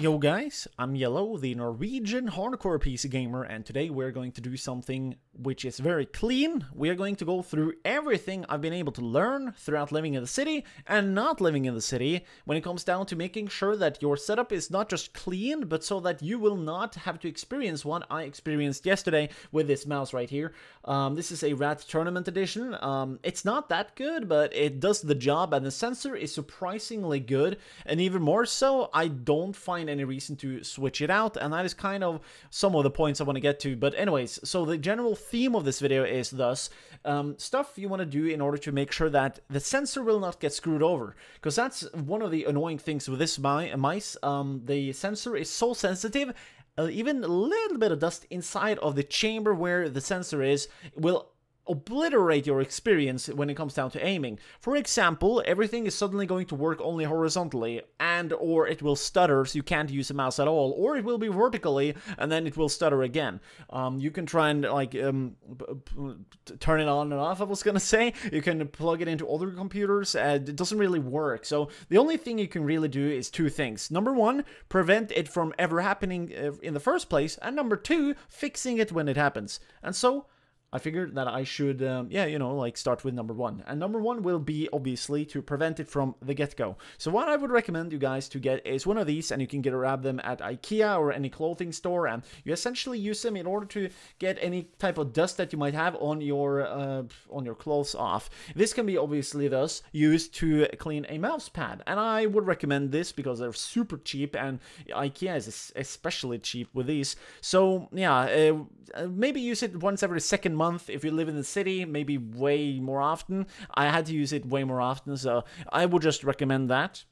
Yo guys, I'm Yellow, the Norwegian hardcore PC gamer, and today we're going to do something which is very clean. We are going to go through everything I've been able to learn throughout living in the city and not living in the city when it comes down to making sure that your setup is not just clean, but so that you will not have to experience what I experienced yesterday with this mouse right here. Um, this is a Rat Tournament Edition. Um, it's not that good, but it does the job, and the sensor is surprisingly good, and even more so, I don't find any reason to switch it out, and that is kind of some of the points I want to get to. But anyways, so the general theme of this video is thus um, stuff you want to do in order to make sure that the sensor will not get screwed over, because that's one of the annoying things with this mi mice. Um, the sensor is so sensitive uh, even a little bit of dust inside of the chamber where the sensor is will obliterate your experience when it comes down to aiming. For example, everything is suddenly going to work only horizontally and or it will stutter so you can't use a mouse at all or it will be vertically and then it will stutter again. Um, you can try and like um, turn it on and off I was gonna say. You can plug it into other computers and it doesn't really work. So the only thing you can really do is two things. Number one, prevent it from ever happening uh, in the first place and number two, fixing it when it happens. And so I figured that I should, um, yeah, you know, like start with number one. And number one will be obviously to prevent it from the get-go. So what I would recommend you guys to get is one of these, and you can get a grab them at IKEA or any clothing store, and you essentially use them in order to get any type of dust that you might have on your uh, on your clothes off. This can be obviously thus used to clean a mouse pad, and I would recommend this because they're super cheap, and IKEA is especially cheap with these. So yeah, uh, maybe use it once every second month. If you live in the city, maybe way more often. I had to use it way more often, so I would just recommend that.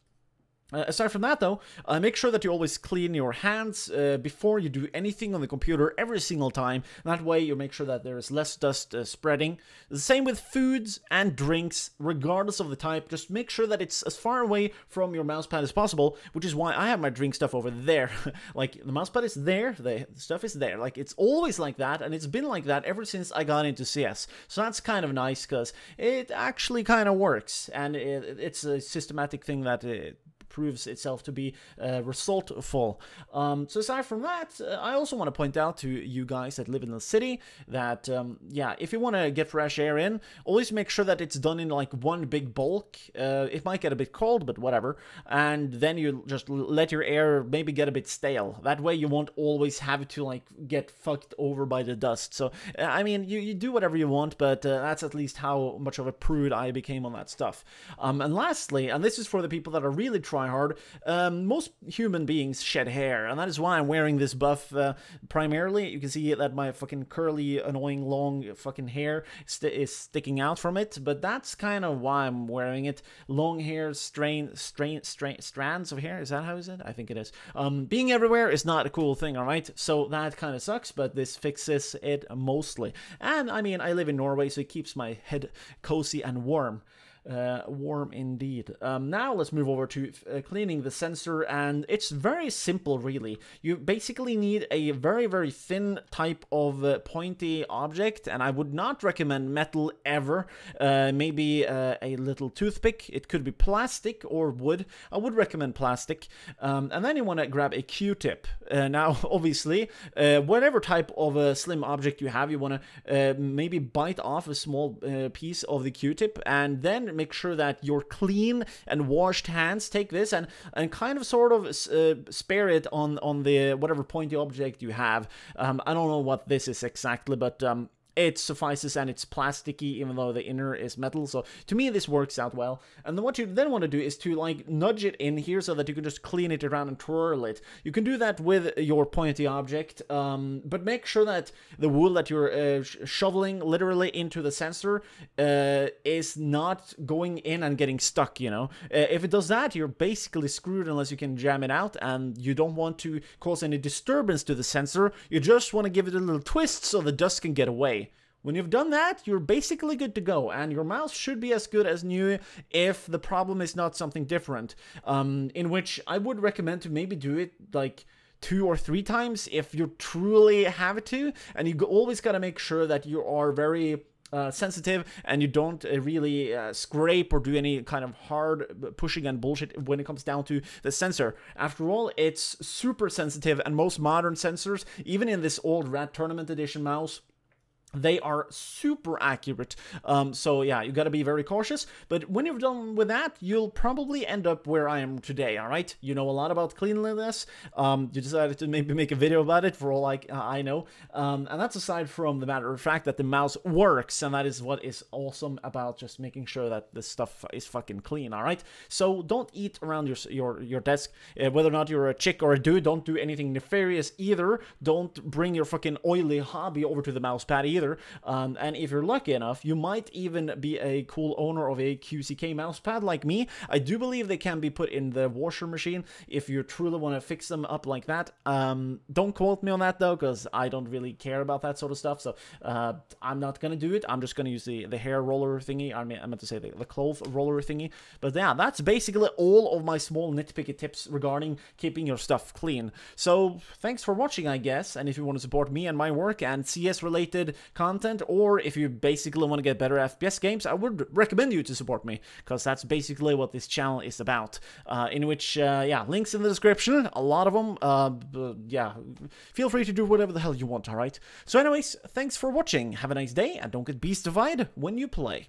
Uh, aside from that, though, uh, make sure that you always clean your hands uh, before you do anything on the computer every single time. That way, you make sure that there is less dust uh, spreading. The same with foods and drinks, regardless of the type. Just make sure that it's as far away from your mousepad as possible, which is why I have my drink stuff over there. like, the mousepad is there, the stuff is there. Like, it's always like that, and it's been like that ever since I got into CS. So that's kind of nice, because it actually kind of works, and it, it's a systematic thing that it proves itself to be uh, resultful. Um, so aside from that, uh, I also want to point out to you guys that live in the city that, um, yeah, if you want to get fresh air in, always make sure that it's done in like one big bulk. Uh, it might get a bit cold, but whatever. And then you just let your air maybe get a bit stale. That way you won't always have to like get fucked over by the dust. So, uh, I mean, you, you do whatever you want, but uh, that's at least how much of a prude I became on that stuff. Um, and lastly, and this is for the people that are really trying hard. Um, most human beings shed hair, and that is why I'm wearing this buff uh, primarily. You can see that my fucking curly, annoying, long fucking hair st is sticking out from it, but that's kind of why I'm wearing it. Long hair, strain, strain, strain, strands of hair. Is that how is it? I think it is. Um, being everywhere is not a cool thing, all right? So that kind of sucks, but this fixes it mostly. And I mean, I live in Norway, so it keeps my head cozy and warm. Uh, warm indeed. Um, now let's move over to uh, cleaning the sensor, and it's very simple, really. You basically need a very, very thin type of uh, pointy object, and I would not recommend metal ever. Uh, maybe uh, a little toothpick. It could be plastic or wood. I would recommend plastic. Um, and then you want to grab a Q-tip. Uh, now, obviously, whatever type of a slim object you have, you want to maybe bite off a small piece of the Q-tip, and then make sure that your clean and washed hands take this and and kind of sort of uh, spare it on on the whatever pointy object you have. Um, I don't know what this is exactly, but um, it suffices and it's plasticky even though the inner is metal. So to me, this works out well. And then what you then want to do is to like nudge it in here so that you can just clean it around and twirl it. You can do that with your pointy object, um, but make sure that the wool that you're uh, sh shoveling literally into the sensor uh, is not going in and getting stuck, you know. Uh, if it does that, you're basically screwed unless you can jam it out and you don't want to cause any disturbance to the sensor. You just want to give it a little twist so the dust can get away. When you've done that, you're basically good to go, and your mouse should be as good as new if the problem is not something different. Um, in which I would recommend to maybe do it like two or three times if you truly have to, and you always got to make sure that you are very uh, sensitive and you don't uh, really uh, scrape or do any kind of hard pushing and bullshit when it comes down to the sensor. After all, it's super sensitive and most modern sensors, even in this old Rat Tournament Edition mouse, they are super accurate. Um, so yeah you got to be very cautious. But when you're done with that you'll probably end up where i am today all right? You know a lot about cleanliness. Um, you decided to maybe make a video about it for all I, uh, I know. Um, and that's aside from the matter of fact that the mouse works and that is what is awesome about just making sure that the stuff is fucking clean all right? So don't eat around your your, your desk. Uh, whether or not you're a chick or a dude don't do anything nefarious either. Don't bring your fucking oily hobby over to the mouse pad either either. Um, and if you're lucky enough, you might even be a cool owner of a QCK mousepad like me. I do believe they can be put in the washer machine if you truly want to fix them up like that. Um, don't quote me on that though, because I don't really care about that sort of stuff. So uh, I'm not gonna do it. I'm just gonna use the the hair roller thingy. I mean, I meant to say the, the cloth roller thingy. But yeah, that's basically all of my small nitpicky tips regarding keeping your stuff clean. So thanks for watching, I guess. And if you want to support me and my work and CS related content, or if you basically want to get better FPS games, I would recommend you to support me, because that's basically what this channel is about. Uh, in which, uh, yeah, links in the description, a lot of them. Uh, yeah, feel free to do whatever the hell you want, alright? So anyways, thanks for watching, have a nice day, and don't get beastified when you play.